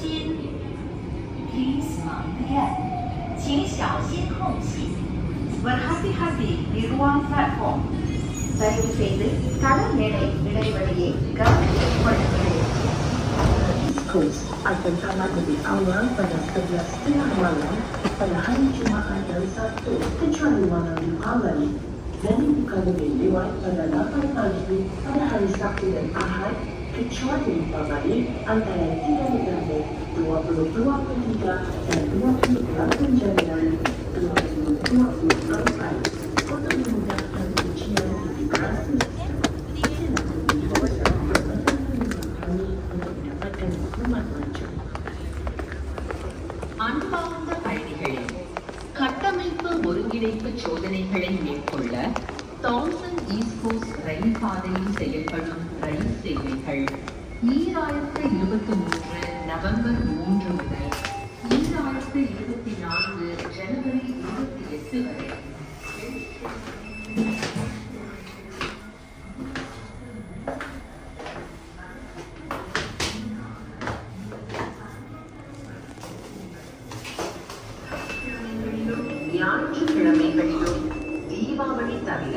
心。Please, mind the 请小心空隙。When happy happy ಇರುವ platform. தயவு செய்து கடல் மேடை இடைவெளியை கவனித்துக்கொள்கிறேன். lebih awal pada 11.30 malam pada hari Jumaat dan Sabtu kecuali Wanari Pawai dan dibuka lebih lewat pada 8 pagi pada hari Sabtu dan Ahad Kecuali pemain antara 3 negara, 2023 dan 28 Januari 2024 untuk memudahkan ujian integrasi அன்பார்ந்த பயணிகளே கட்டமைப்பு ஒருங்கிணைப்பு சோதனைகளை மேற்கொள்ள Thomson east cost ரயில் பாதையில் செயல்படும் ரயில் சேவைகள் ஈராயிரத்து இருபத்தி மூன்று நவம்பர் மூன்று முதல் ஈராயிரத்து இருபத்தி நான்கு ஜனவரி இருபத்தி எட்டு வரை ஞாயிற்றுக்கிழமைகளிலும் தீபாவளி தவிர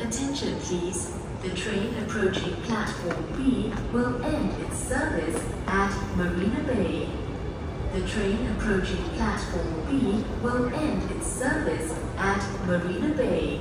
Attention please. The train approaching platform B will end its service at Marina Bay. The train approaching platform B will end its service at Marina Bay.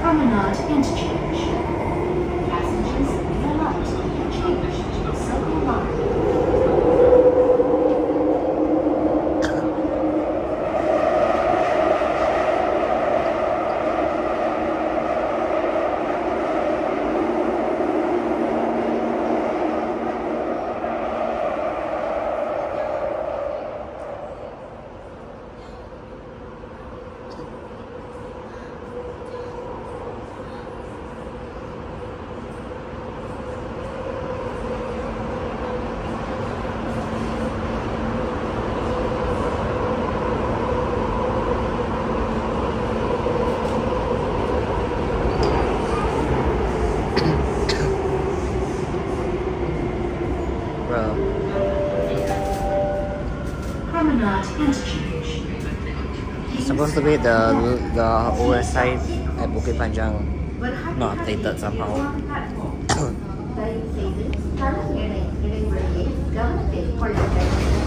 Promenade interchange. supposed to be the the OS site at Bukit Panjang not updated somehow. Government for